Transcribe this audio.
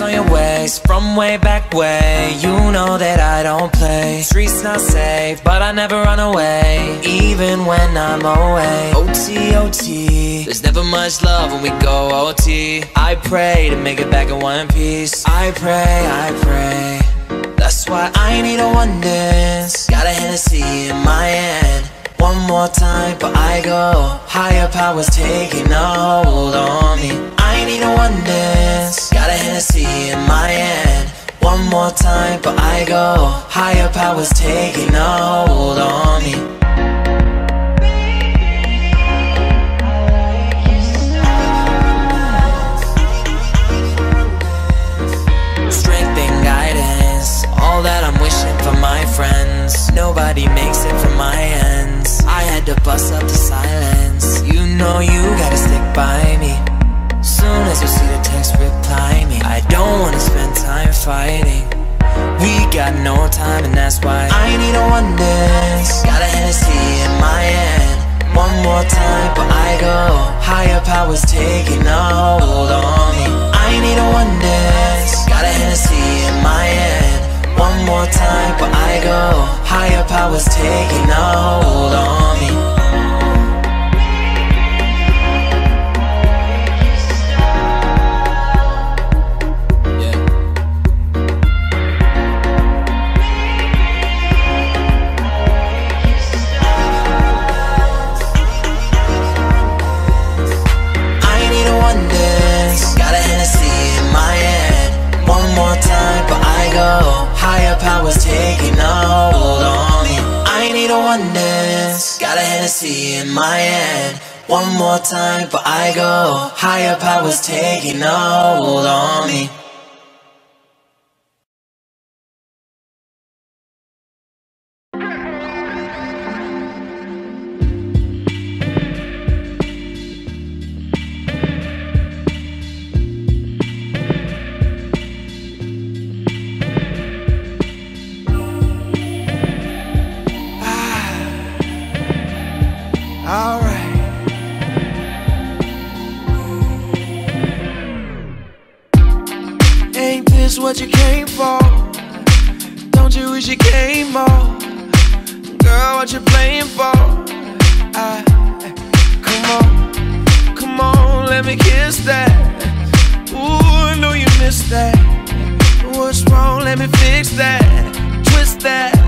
Ice on your waist from way back way. You know that I don't play. Streets not safe, but I never run away, even when I'm away. OT, OT. There's never much love when we go OT. I pray to make it back in one piece. I pray, I pray. That's why I need a one dance. Got a Hennessy in my hand. One more time, but I go. Higher powers taking a hold on me. I need a one dance. Got a Hennessy in my hand. One more time, but I go. Higher powers taking a hold on me. Strength and guidance, all that I'm wishing for my friends. Nobody makes it from my ends. I had to bust up the that's why I need a one dance. Got a Hennessy in my hand. One more time, but I go. Higher powers taking a Powers taking a hold on me. I need a one dance. Got a Hennessy in my hand. One more time, but I go. Higher powers taking a hold on me. Alright. Ain't this what you came for? Don't you wish you came more? Girl, what you playing for? I, come on, come on, let me kiss that. Ooh, I know you missed that. What's wrong? Let me fix that. Twist that.